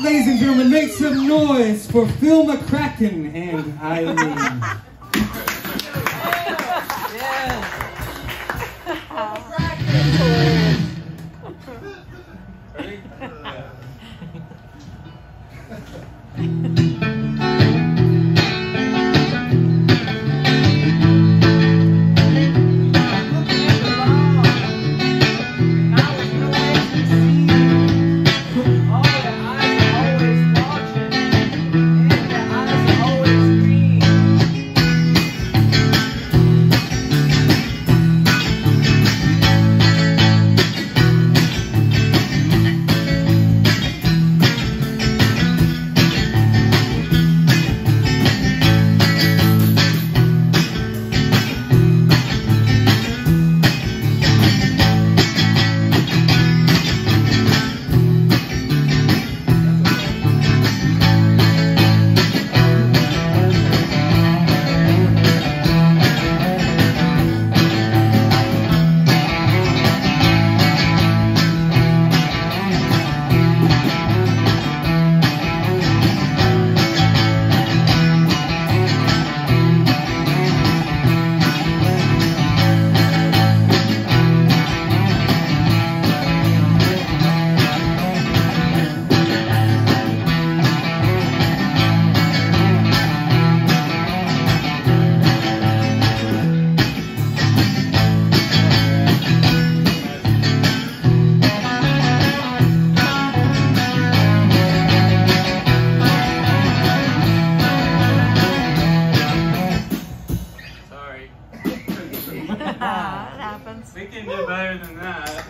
Ladies and gentlemen, make some noise for Phil McCracken and Eileen. Ready? happens. We can do better than that.